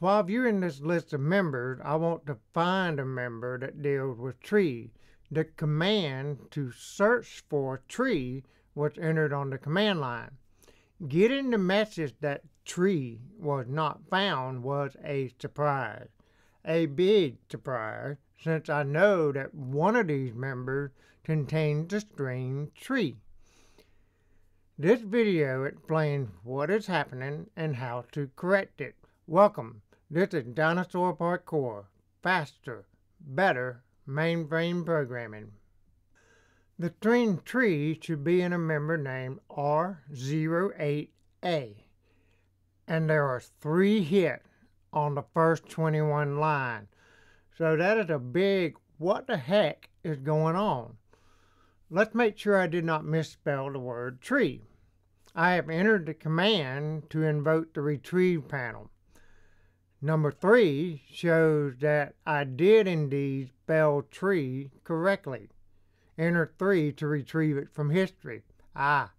while viewing this list of members, I want to find a member that deals with tree. The command to search for tree was entered on the command line. Getting the message that tree was not found was a surprise. A big surprise, since I know that one of these members contains the string tree. This video explains what is happening and how to correct it. Welcome. This is Dinosaur Parkour. Faster, better mainframe programming. The string tree should be in a member named R08A. And there are three hits on the first 21 line. So that is a big what the heck is going on. Let's make sure I did not misspell the word tree. I have entered the command to invoke the retrieve panel. Number three shows that I did indeed spell tree correctly. Enter three to retrieve it from history. Ah,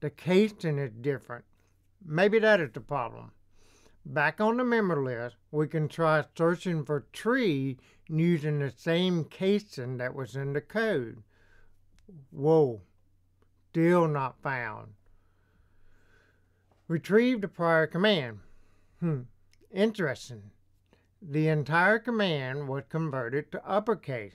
the casing is different. Maybe that is the problem. Back on the member list, we can try searching for tree using the same casing that was in the code. Whoa, still not found. Retrieve the prior command. Hmm, Interesting. The entire command was converted to uppercase.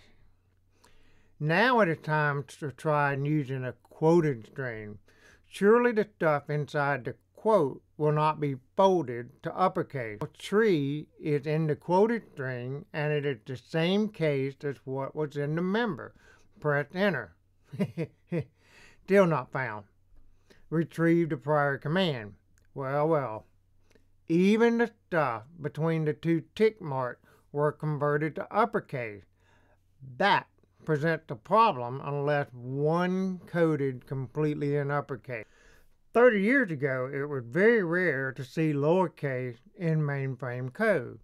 Now it is time to try using a quoted string. Surely the stuff inside the quote will not be folded to uppercase. The tree is in the quoted string and it is the same case as what was in the member. Press enter. Still not found. Retrieve the prior command. Well, well. Even the stuff between the two tick marks were converted to uppercase. That presents a problem unless one coded completely in uppercase. 30 years ago, it was very rare to see lowercase in mainframe code.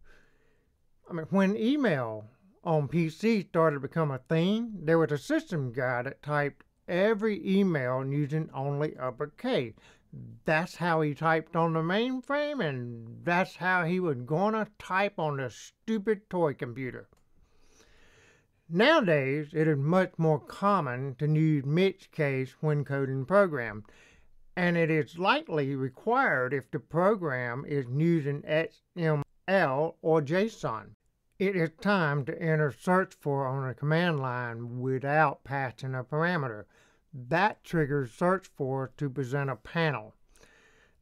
I mean, when email on PC started to become a thing, there was a system guy that typed every email using only uppercase that's how he typed on the mainframe, and that's how he was gonna type on the stupid toy computer. Nowadays, it is much more common to use mixed case when coding programs, and it is likely required if the program is using XML or JSON. It is time to enter SRCHFOR on a command line without passing a parameter. That triggers SRCHFOR to present a panel.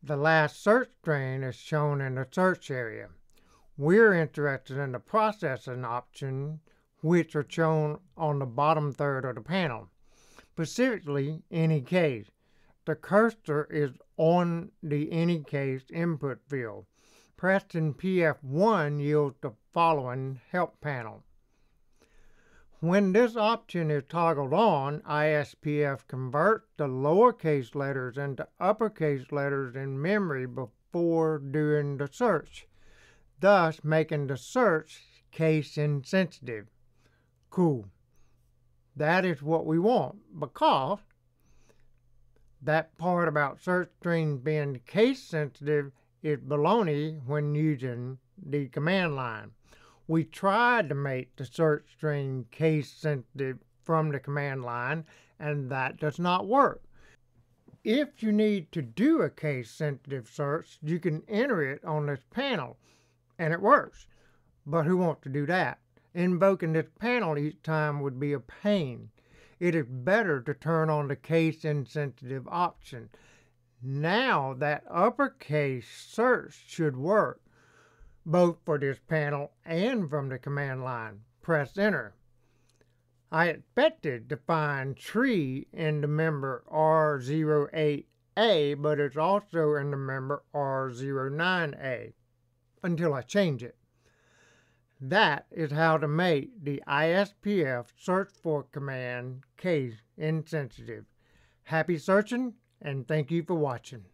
The last search string is shown in the search area. We're interested in the processing option, which are shown on the bottom third of the panel. Specifically, any case. The cursor is on the any case input field. Pressing PF1 yields the following help panel. When this option is toggled on, ISPF converts the lowercase letters into uppercase letters in memory before doing the search, thus making the search case insensitive. Cool. That is what we want because that part about search strings being case sensitive is baloney when using the command line. We tried to make the search string case sensitive from the command line, and that does not work. If you need to do a case sensitive search, you can enter it on this panel, and it works. But who wants to do that? Invoking this panel each time would be a pain. It is better to turn on the case insensitive option. Now that uppercase search should work both for this panel and from the command line. Press enter. I expected to find tree in the member R08A, but it's also in the member R09A until I change it. That is how to make the ISPF search for command case insensitive. Happy searching and thank you for watching.